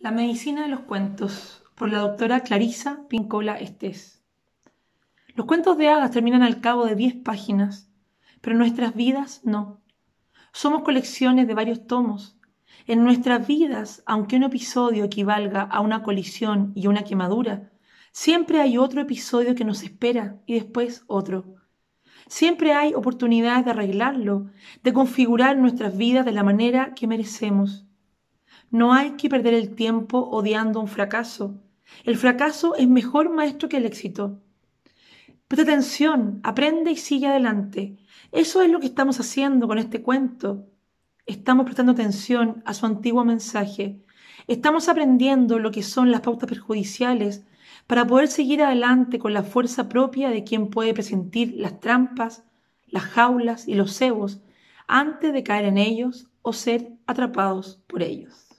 La medicina de los cuentos, por la doctora Clarisa Pincola Estés. Los cuentos de hadas terminan al cabo de diez páginas, pero nuestras vidas no. Somos colecciones de varios tomos. En nuestras vidas, aunque un episodio equivalga a una colisión y una quemadura, siempre hay otro episodio que nos espera y después otro. Siempre hay oportunidades de arreglarlo, de configurar nuestras vidas de la manera que merecemos. No hay que perder el tiempo odiando un fracaso. El fracaso es mejor maestro que el éxito. Presta atención, aprende y sigue adelante. Eso es lo que estamos haciendo con este cuento. Estamos prestando atención a su antiguo mensaje. Estamos aprendiendo lo que son las pautas perjudiciales para poder seguir adelante con la fuerza propia de quien puede presentir las trampas, las jaulas y los cebos antes de caer en ellos o ser atrapados por ellos.